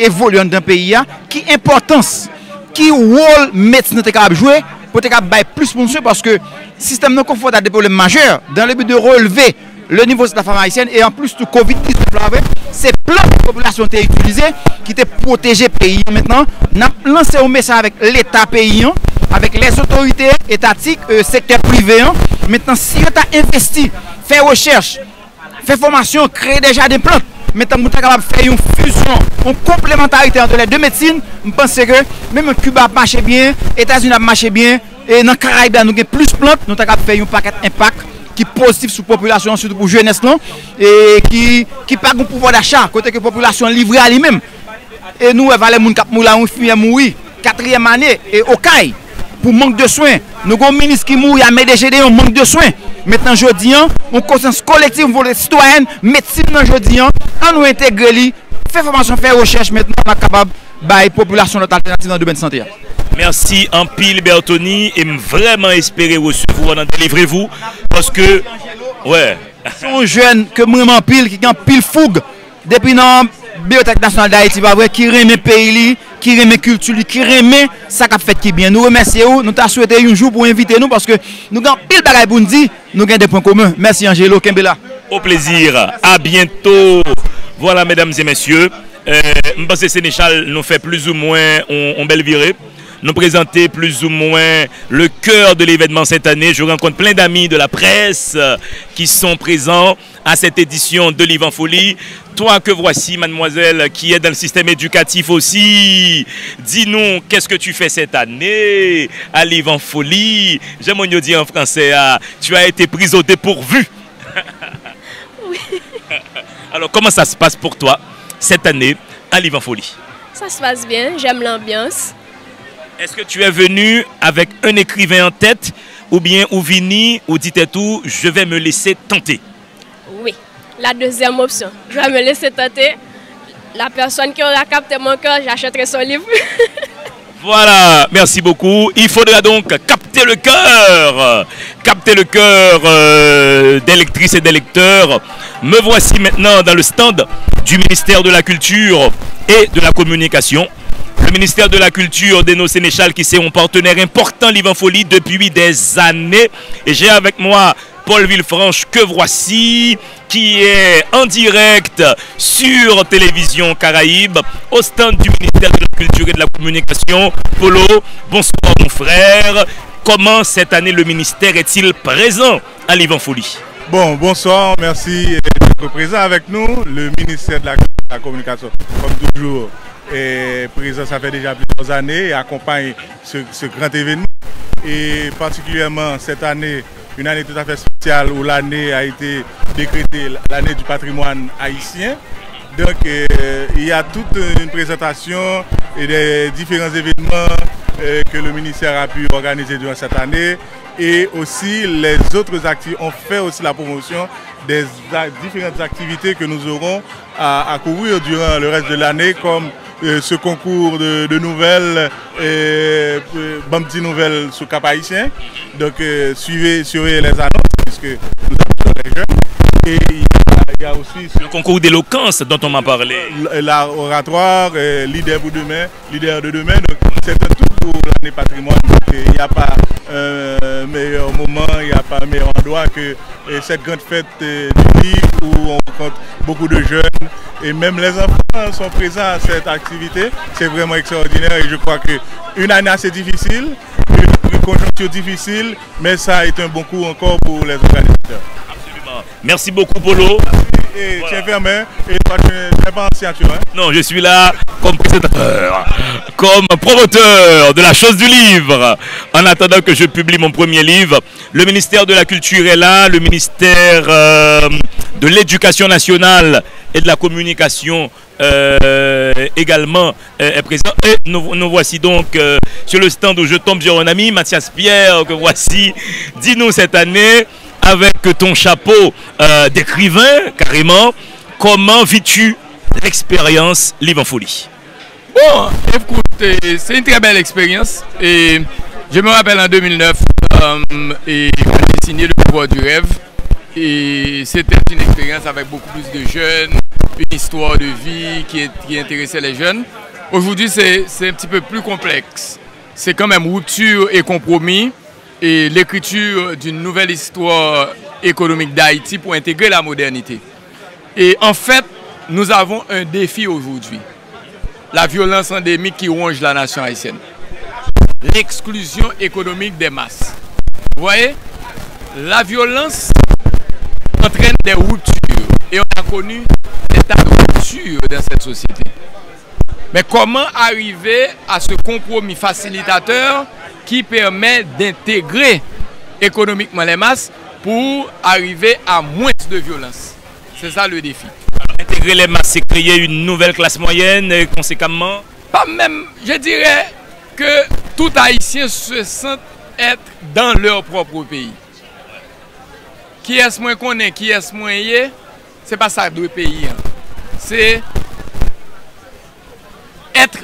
evolyon dan peyi ya, ki importans, ki rol medsine te kap jwe, pou te kap bay plus moun se, paske sistem nou konfota de problem majeur, dan le but de relever le niveau de la femme haïtienne et en plus tout Covid-19, c'est plein de population qui utilisé qui te protégé pays maintenant. On a lancé un message avec l'État paysan, avec les autorités étatiques, euh, secteur privé. Maintenant, si on a investi, fait recherche, fait formation, créer déjà des plantes, maintenant, on est capable de faire une fusion, une complémentarité entre les deux médecines. Je pense que même Cuba marche bien, États-Unis marche bien, et dans les Caraïbes, nous avons plus de plantes, nous avons capable de faire un paquet impact qui positif sur la population, surtout pour la jeunesse, et qui qui pas de pouvoir d'achat, côté que la population livrée à lui-même. Et nous, gens qui mourent, on mourir, quatrième année, et au CAI, pour manque de soins. Nous avons un ministre qui mourut à MDGD, on manque de soins. Maintenant, je dis, on conscience collective les citoyens, médecine, je dis, on nous intègre, fait formation, fait recherche, maintenant, on est capable de la population notre alternative dans le domaine de santé. Merci en pile Bertoni et vraiment espérer recevoir dans délivrez-vous parce que ouais. [laughs] Sont jeunes que vraiment pile qui ont pile fougue depuis dans Bibliothèque nationale d'Haïti pas vrai qui remet pays qui remet culture qui remet ça qu'a fait qui bien. Nous remercions nous t'a souhaité un jour pour inviter nous parce que nous avons pile bagaille pour nous dire nous avons des points communs. Merci Angelo Kembela. Au plaisir. À bientôt. Voilà mesdames et messieurs. Euh, que Sénéchal nous fait plus ou moins on, belle virée nous présenter plus ou moins le cœur de l'événement cette année. Je rencontre plein d'amis de la presse qui sont présents à cette édition de Livre en Folie. Toi que voici, mademoiselle, qui est dans le système éducatif aussi, dis-nous, qu'est-ce que tu fais cette année à Livre en Folie? J'aime dire en français, ah, tu as été prise au dépourvu. [laughs] Oui. [laughs] Alors, comment ça se passe pour toi cette année à Livre en Folie? Ça se passe bien, j'aime l'ambiance. Est-ce que tu es venu avec un écrivain en tête ou bien ou vini ou dit tout, je vais me laisser tenter? Oui, la deuxième option. Je vais me laisser tenter. La personne qui aura capté mon cœur, j'achèterai son livre. [laughs] Voilà, merci beaucoup. Il faudra donc capter le cœur, capter le cœur euh, d'électrices et d'électeurs. Me voici maintenant dans le stand du ministère de la Culture et de la Communication le ministère de la Culture de nos Sénéchal qui c'est un partenaire important Livan Folie depuis des années. Et j'ai avec moi Paul Villefranche que voici, qui est en direct sur Télévision Caraïbe, au stand du ministère de la Culture et de la Communication. Polo, bonsoir mon frère. Comment cette année le ministère est-il présent à Livan Folie? Bon, bonsoir, merci d'être présent avec nous, le ministère de la, Communication, comme toujours, est présent, ça fait déjà plusieurs années et accompagne ce, ce grand événement. Et particulièrement cette année, une année tout à fait spéciale où l'année a été décrétée l'année du patrimoine haïtien. Donc euh, il y a toute une présentation et des différents événements euh, que le ministère a pu organiser durant cette année. Et aussi les autres activités, on fait aussi la promotion des différentes activités que nous aurons à, couvrir durant le reste de l'année, comme euh, ce concours de, nouvelles, euh, petit nouvelles sur Cap Haïtien. Donc suivez, suivez les annonces puisque nous avons les jeunes. Et il y a aussi le concours d'éloquence dont on m'a parlé. L'oratoire, leader pour demain, leader de demain. c'est un tout pour l'année patrimoine. Il n'y a pas un meilleur moment, il n'y a pas un meilleur endroit que cette grande fête du livre où on rencontre beaucoup de jeunes et même les enfants sont présents à cette activité. C'est vraiment extraordinaire et je crois qu'une année assez difficile, une conjoncture difficile, mais ça a été un bon coup encore pour les organisateurs. Merci beaucoup, Polo. Et tu es fermé et toi, tu n'es pas signature. Hein? Non, je suis là comme présentateur, comme promoteur de la chose du livre. En attendant que je publie mon premier livre, le ministère de la Culture est là, le ministère euh, de l'Éducation nationale et de la Communication euh, également euh, est présent. Et nous, voici donc sur le stand où je tombe sur un ami, Mathias Pierre, que voici. Dis-nous cette année, avec ton chapeau euh, d'écrivain, carrément, comment vis-tu l'expérience Livre en Folie Bon, écoute, c'est une très belle expérience. Et je me rappelle en 2009, euh, et quand j'ai signé Le pouvoir du rêve, et c'était une expérience avec beaucoup plus de jeunes, une histoire de vie qui, qui intéressait les jeunes. Aujourd'hui, c'est un petit peu plus complexe. C'est quand même rupture et compromis et l'écriture d'une nouvelle histoire économique d'Haïti pour intégrer la modernité. Et en fait, nous avons un défi aujourd'hui. La violence endémique qui ronge la nation haïtienne. L'exclusion économique des masses. Vous voyez? La violence entraîne des ruptures. Et on a connu des tas de ruptures dans cette société. Mais comment arriver à ce compromis facilitateur qui permet d'intégrer économiquement les masses pour arriver à moins de violence. C'est ça le défi. Intégrer les masses, c'est créer une nouvelle classe moyenne et conséquemment? Pas même, je dirais que tout Haïtien se sent être dans leur propre pays. Qui est-ce moins qu'on est, qui est-ce moins est, c'est pas ça deux pays. Hein. C'est être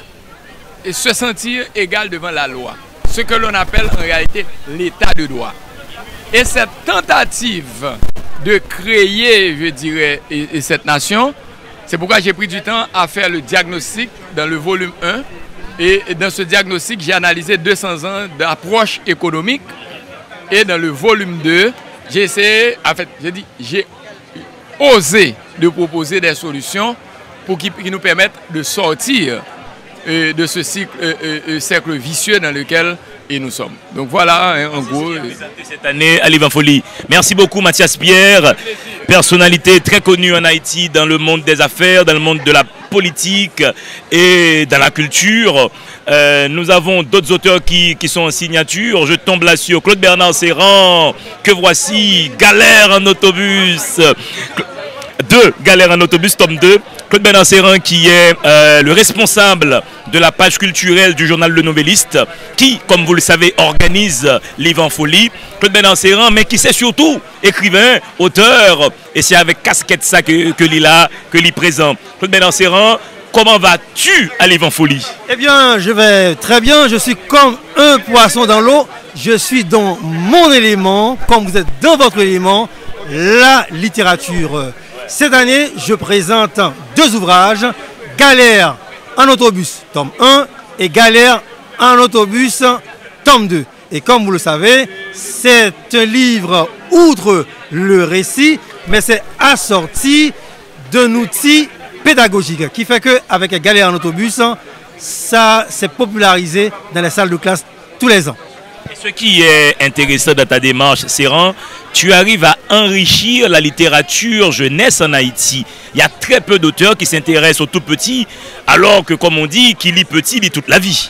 et se sentir égal devant la loi ce que l'on appelle en réalité l'état de droit. Et cette tentative de créer, je dirais, cette nation, c'est pourquoi j'ai pris du temps à faire le diagnostic dans le volume 1. Et dans ce diagnostic, j'ai analysé 200 ans d'approche économique. Et dans le volume 2, j'ai j'ai dit, j'ai osé de proposer des solutions pour qui, nous permettent de sortir de ce cycle, euh, euh, cercle vicieux dans lequel nous sommes. Donc voilà, hein, en gros. Cette année à Folie. Merci beaucoup Mathias Pierre, personnalité très connue en Haïti dans le monde des affaires, dans le monde de la politique et dans la culture. nous avons d'autres auteurs qui, qui, sont en signature. Je tombe là sur Claude Bernard Serrand, que voici, Galère en autobus. Deux, Galère en autobus, tome 2. Claude Bernard qui est euh, le responsable de la page culturelle du journal Le Novelliste, qui, comme vous le savez, organise Livre Folie. Claude Bernard mais qui c'est surtout écrivain, auteur, et c'est avec casquette ça que, que l'il que l'il présente. Claude Bernard comment vas-tu à Livre Folie Eh bien, je vais très bien, je suis comme un poisson dans l'eau, je suis dans mon élément, comme vous êtes dans votre élément, la littérature. Cette année, je présente deux ouvrages, Galère en autobus, tome 1, et Galère en autobus, tome 2. Et comme vous le savez, c'est un livre outre le récit, mais c'est assorti d'un outil pédagogique qui fait qu'avec Galère en autobus, ça s'est popularisé dans les salles de classe tous les ans. Ce qui est intéressant dans ta démarche, Séran, tu arrives à enrichir la littérature jeunesse en Haïti. Il y a très peu d'auteurs qui s'intéressent aux tout petits, alors que, comme on dit, qui lit petit lit toute la vie.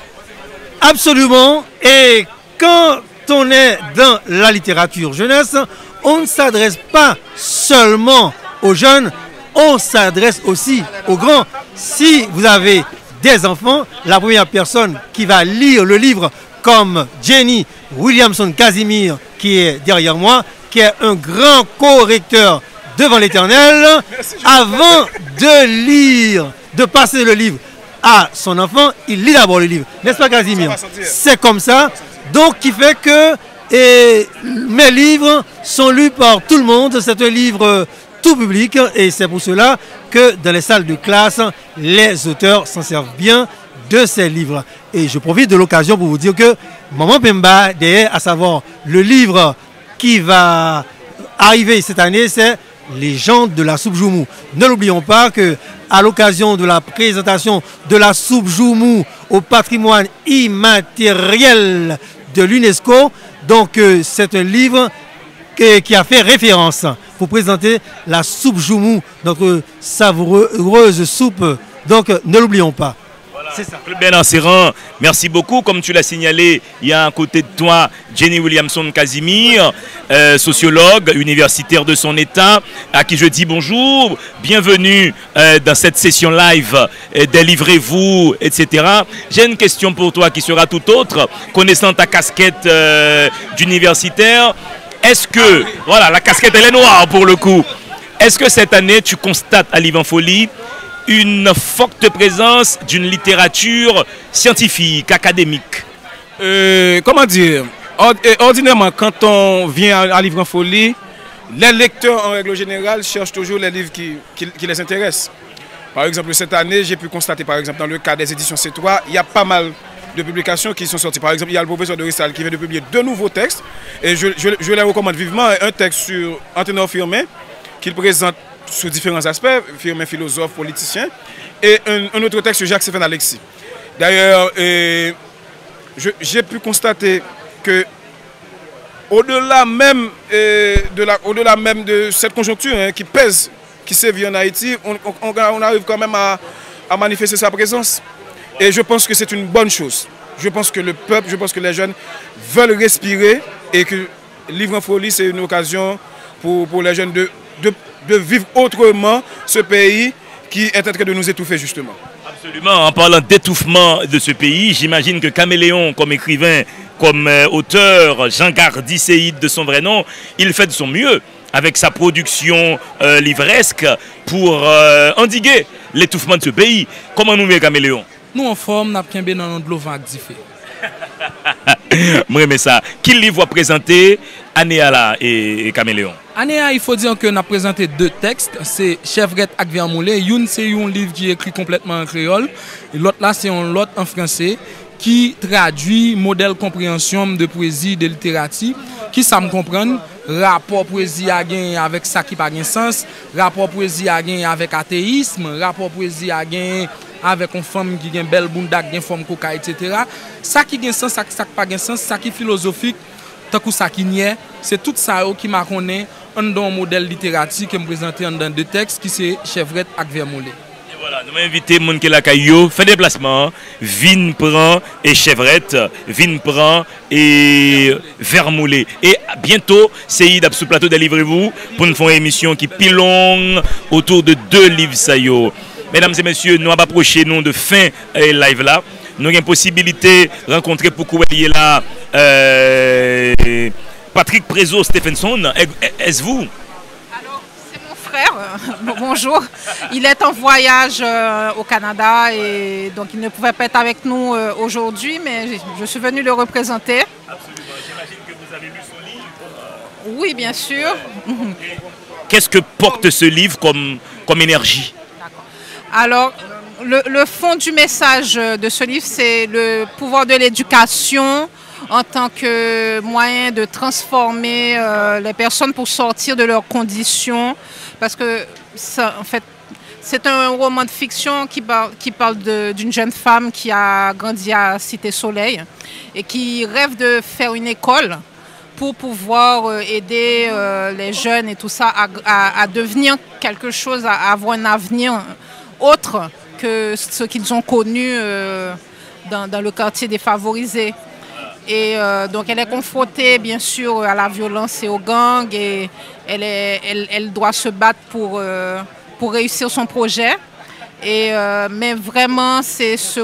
Absolument. Et quand on est dans la littérature jeunesse, on ne s'adresse pas seulement aux jeunes, on s'adresse aussi aux grands. Si vous avez des enfants, la première personne qui va lire le livre comme Jenny Williamson Casimir, qui est derrière moi, qui est un grand correcteur devant l'éternel, avant de lire, de passer le livre à son enfant, il lit d'abord le livre. N'est-ce pas Casimir? C'est comme ça. Donc, qui fait que et, mes livres sont lus par tout le monde. C'est un livre tout public et c'est pour cela que dans les salles de classe, les auteurs s'en servent bien de ces livres. Et je profite de l'occasion pour vous dire que Maman Pemba, derrière, à savoir le livre qui va arriver cette année, c'est Légende de la soupe Joumou. Ne l'oublions pas que à l'occasion de la présentation de la soupe Joumou au patrimoine immatériel de l'UNESCO, donc euh, c'est un livre qui a fait référence pour présenter la soupe Joumou, notre savoureuse soupe. Donc ne l'oublions pas. C'est ça. merci beaucoup. Comme tu l'as signalé, il y a à côté de toi Jenny Williamson Casimir, euh, sociologue, universitaire de son état, à qui je dis bonjour, bienvenue euh, dans cette session live, euh, délivrez-vous, etc. J'ai une question pour toi qui sera tout autre, connaissant ta casquette d'universitaire. Est-ce que, voilà, la casquette elle est noire pour le coup. Est-ce que cette année tu constates à l'Ivan Folie une forte présence d'une littérature scientifique, académique euh, Comment dire? Ordinairement, quand on vient à, Livre en Folie, les lecteurs en règle générale cherchent toujours les livres qui, les intéressent. Par exemple, cette année, j'ai pu constater, par exemple, dans le cas des éditions C3, il y a pas mal de publications qui sont sorties. Par exemple, il y a le professeur de Rissal qui vient de publier deux nouveaux textes. Et je, je les recommande vivement. Un texte sur Antenor Firmin, qu'il présente sous différents aspects, firme philosophe, politicien, et un, autre texte sur Jacques-Stéphane Alexis. D'ailleurs, j'ai pu constater que au-delà même, de au-delà même de cette conjoncture hein, qui pèse, qui sévit en Haïti, on, arrive quand même à, manifester sa présence. Et je pense que c'est une bonne chose. Je pense que le peuple, je pense que les jeunes veulent respirer et que Livre en Folie, c'est une occasion pour, les jeunes de, de de vivre autrement ce pays qui est en train de nous étouffer justement. Absolument. En parlant d'étouffement de ce pays, j'imagine que Caméléon, comme écrivain, comme euh, auteur, Jean Gardi de son vrai nom, il fait de son mieux avec sa production euh, livresque pour euh, endiguer l'étouffement de ce pays. Comment nous met Caméléon Nous en forme, nous avons bien dans l'eau [laughs] Moi, mais ça. Qui livre va présenter ane a la e, e Kameleon? Ane a, ifo diyan ke na prezante de tekst, se Chevret ak Vermoulé, youn se yon liv ki ekri kompletman an kreol, lot la se yon lot an franse, ki tradwi model komprensyon de poezi, de literati, ki sa m kompran, rapor poezi a gen avèk sa ki pa gen sens, rapor poezi a gen avèk ateisme, rapor poezi a gen avèk on fòm ki gen bel bundak, gen fòm koka, etc. Sa ki gen sens, sa ki pa gen sens, sa ki filozofik, n'est, c'est tout ça qui m'a connu un modèle littéraire qui me présenté dans deux textes qui c'est Chevrette avec Vermoulet. Voilà, nous invité moun qui la caillou, fait déplacement, Vin et Chevrette, Vin prend et Vermoulet. Et bientôt, c'est sous plateau délivrez-vous pour nous faire une émission qui pilonge autour de deux livres Mesdames et messieurs, nous approché nous de fin euh, live là. Nous avons une possibilité de rencontrer pour est là euh, Patrick Prezo Stephenson. Est-ce vous? Alors, c'est mon frère. [laughs] Bonjour. Il est en voyage euh, au Canada et donc il ne pouvait pas être avec nous aujourd'hui, mais je suis venu le représenter. Absolument. J'imagine que vous avez lu son livre. Oui, bien sûr. Qu'est-ce que porte ce livre comme, comme énergie? Alors, le, fond du message de ce livre, c'est le pouvoir de l'éducation en tant que moyen de transformer euh, les personnes pour sortir de leurs conditions. Parce que, en fait, C'est un roman de fiction qui, par- qui parle d'une jeune femme qui a grandi à Cité Soleil et qui rêve de faire une école pour pouvoir euh, aider euh, les jeunes et tout ça à, devenir quelque chose, à, avoir un avenir autre que ce qu'ils ont connu dans le quartier défavorisé. Et euh, donc elle est confrontée bien sûr à la violence et aux gangs et elle, doit se battre pour, euh, réussir son projet. Et, euh, mais vraiment, c'est ce,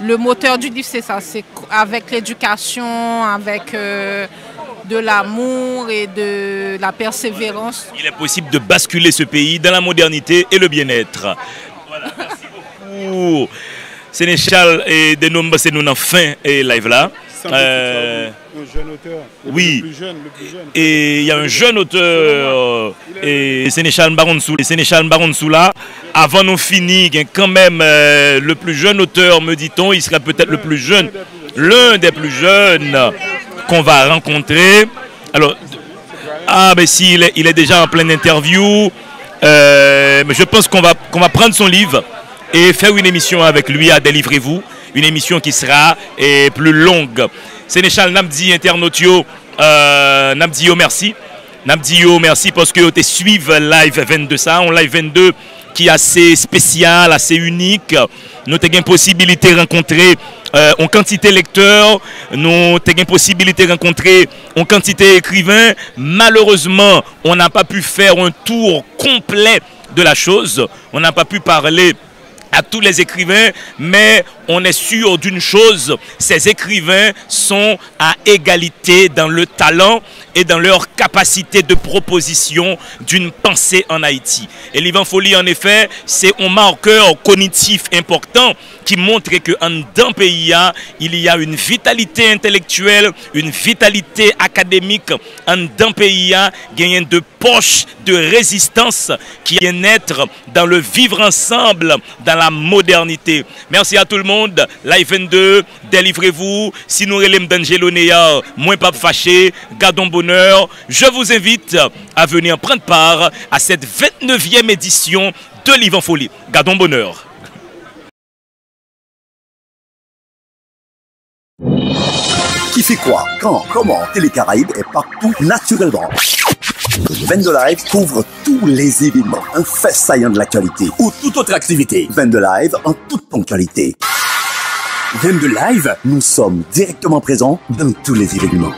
le moteur du livre, c'est ça. C'est avec l'éducation, avec de l'amour et de la persévérance. Il est possible de basculer ce pays dans la modernité et le bien-être. Voilà, merci beaucoup. Sénéchal et de nous, c'est nous en fin et live là. Euh, Un jeune auteur. oui. Le plus jeune, le plus jeune. Et il y a un jeune auteur, euh, et Sénéchal Baronsou, et Sénéchal là, avant nous finir, il y a quand même euh, le plus jeune auteur, me dit-on, il sera peut-être le plus jeune, l'un des plus jeunes qu'on va rencontrer. Alors, ah ben si, il est, il est déjà en pleine interview, euh, mais je pense qu'on va, qu'on va prendre son livre et faire une émission avec lui à Délivrez-vous, une émission qui sera eh, plus longue. Sénéchal Namdi Internautio, euh, Namdi merci. Namdi yo merci parce que tu suivi live 22 ça, un live 22 qui est assez spécial, assez unique. Nous avons une possibilité de rencontrer euh, en quantité lecteur, nous avons une possibilité de rencontrer en quantité écrivain. Malheureusement, on n'a pas pu faire un tour complet de la chose. On n'a pas pu parler à tous les écrivains, mais on est sûr d'une chose, ces écrivains sont à égalité dans le talent et dans leur capacité de proposition d'une pensée en Haïti. Et l'Ivan Folie, en effet, c'est un marqueur cognitif important qui montre que en d'un pays, il y a une vitalité intellectuelle, une vitalité académique. En d'un pays, il y a de poche de résistance qui vient naître dans le vivre ensemble, dans la modernité. Merci à tout le monde. Live 22, délivrez-vous. Si nous relèvons d'Angelo Neya, moins pas fâché, gardons bonheur. Je vous invite à venir prendre part à cette 29e édition de Livre en Folie. Gardons bonheur. Fait quoi Quand Comment Télé Caraïbes est partout naturellement. 22 Live couvre tous les événements, un fait saillant de l'actualité ou toute autre activité. 22 Live en toute ponctualité. 22 Live, nous sommes directement présents dans tous les événements.